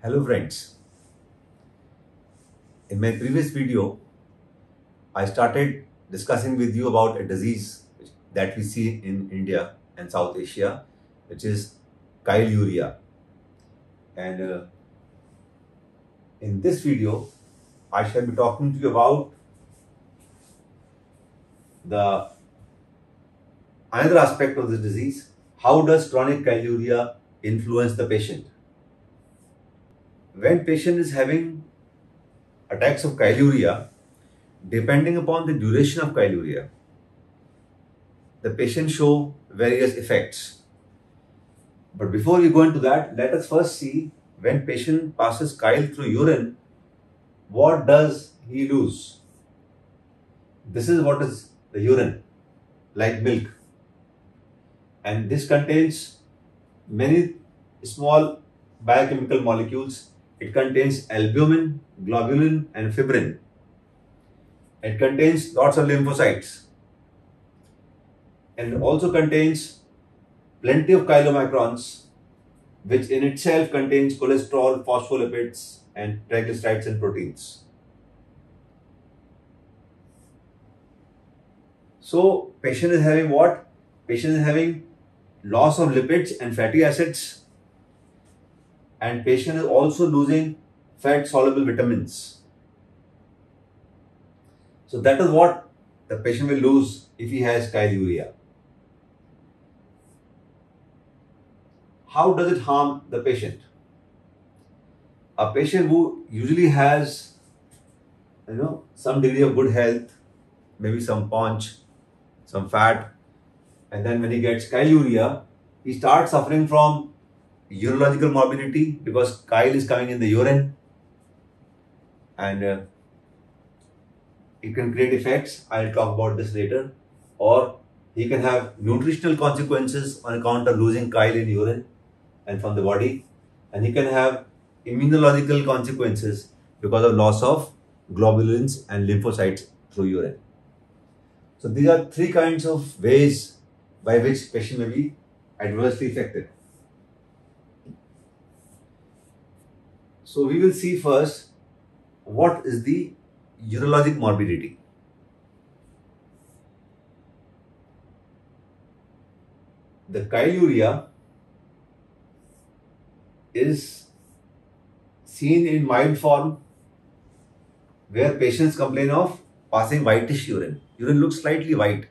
Hello friends. In my previous video, I started discussing with you about a disease that we see in India and South Asia, which is chyluria. And uh, in this video, I shall be talking to you about the another aspect of this disease. How does chronic chyluria influence the patient? When patient is having attacks of chyluria, depending upon the duration of chyluria, the patient show various effects. But before we go into that, let us first see when patient passes chyle through urine, what does he lose? This is what is the urine, like milk. And this contains many small biochemical molecules. It contains albumin, globulin, and fibrin. It contains lots of lymphocytes and also contains plenty of chylomicrons, which in itself contains cholesterol, phospholipids, and triglycerides and proteins. So, patient is having what? Patient is having loss of lipids and fatty acids, and patient is also losing fat soluble vitamins. So, that is what the patient will lose if he has chyluria. How does it harm the patient? A patient who usually has you know some degree of good health, maybe some paunch, some fat, and then when he gets chyluria, he starts suffering from urological morbidity because chyle is coming in the urine and uh, it can create effects. I'll talk about this later. Or he can have nutritional consequences on account of losing chyle in urine and from the body. And he can have immunological consequences because of loss of globulins and lymphocytes through urine. So these are three kinds of ways by which patient may be adversely affected. So we will see first what is the urologic morbidity. The chyluria is seen in mild form where patients complain of passing whitish urine. Urine looks slightly white,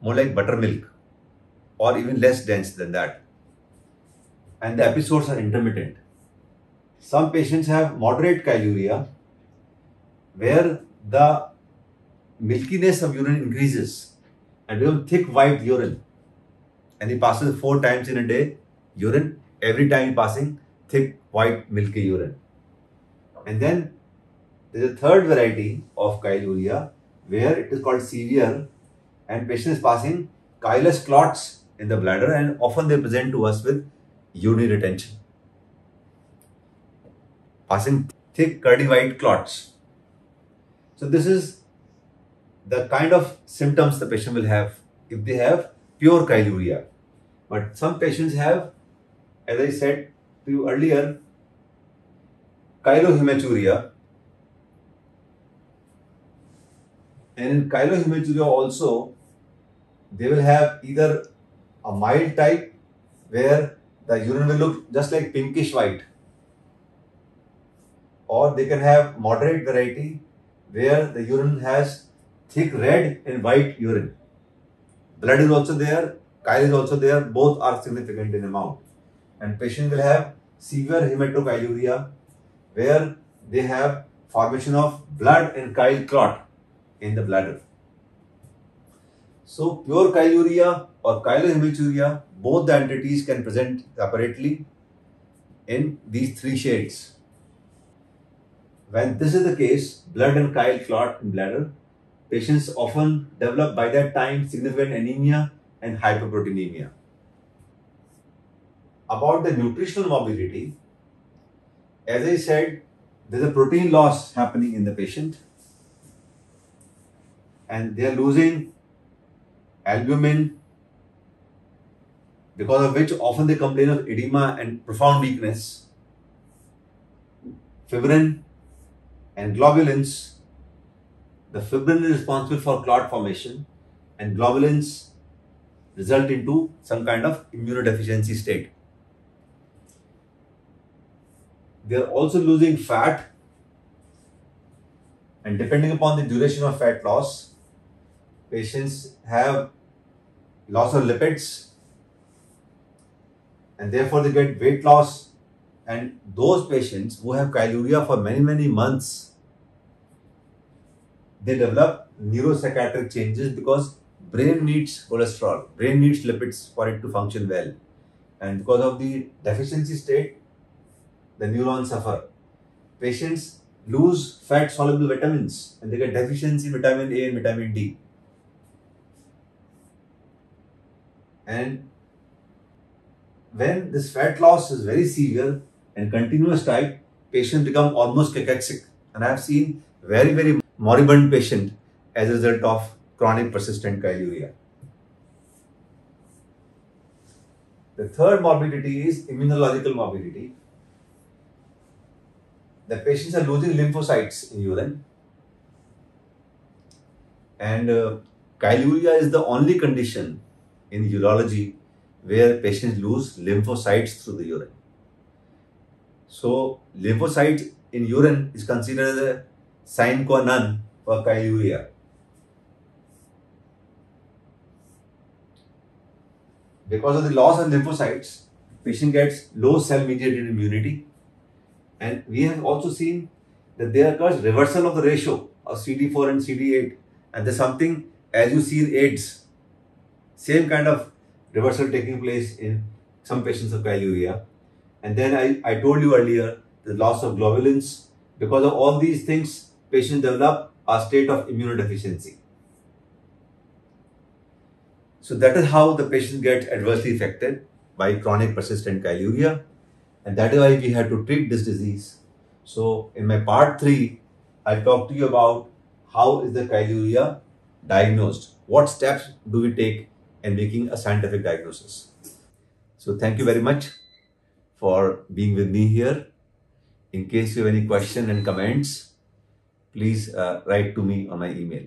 more like buttermilk, or even less dense than that. And the episodes are intermittent. Some patients have moderate chyluria where the milkiness of urine increases and becomes thick white urine. And he passes four times in a day urine, every time he passing thick white milky urine. And then there is a third variety of chyluria where it is called severe and patient is passing chylous clots in the bladder and often they present to us with urinary retention. Passing thick curdy white clots. So this is the kind of symptoms the patient will have if they have pure chyluria. But some patients have, as I said to you earlier, chylohematuria. And in chylohematuria also, they will have either a mild type where the urine will look just like pinkish white or they can have moderate variety where the urine has thick red and white urine. Blood is also there, chyle is also there, both are significant in amount. And patient will have severe hematochyluria where they have formation of blood and chyle clot in the bladder. So pure chyluria or chylohematuria, both the entities can present separately in these three shades. When this is the case, blood and chyle clot in bladder, patients often develop by that time significant anemia and hyperproteinemia. About the nutritional morbidity, as I said, there's a protein loss happening in the patient. And they are losing albumin because of which often they complain of edema and profound weakness. Fibrin and globulins. The fibrin is responsible for clot formation and globulins result into some kind of immunodeficiency state. They are also losing fat and depending upon the duration of fat loss, patients have loss of lipids and therefore they get weight loss and those patients who have chyluria for many many months they develop neuropsychiatric changes because brain needs cholesterol. Brain needs lipids for it to function well. And because of the deficiency state the neurons suffer. Patients lose fat soluble vitamins and they get deficiency in vitamin A and vitamin D. And when this fat loss is very severe and continuous type, patients become almost cachexic. And I have seen very, very moribund patient as a result of chronic persistent chyluria. The third morbidity is immunological morbidity the patients are losing lymphocytes in urine. And uh, chyluria is the only condition in urology where patients lose lymphocytes through the urine. So, lymphocytes in urine is considered a sine qua non for chyluria. Because of the loss of lymphocytes, patient gets low cell mediated immunity and we have also seen that there occurs reversal of the ratio of CD4 and CD8. And there's something, as you see in AIDS, same kind of reversal taking place in some patients of chyluria. And then I, I told you earlier, the loss of globulins. Because of all these things, patients develop a state of immunodeficiency. So that is how the patient gets adversely affected by chronic persistent chyluria and that is why we had to treat this disease. So in my part 3, I'll talk to you about how is the chyluria diagnosed? What steps do we take in making a scientific diagnosis? So thank you very much for being with me here. In case you have any question and comments, please uh, write to me on my email.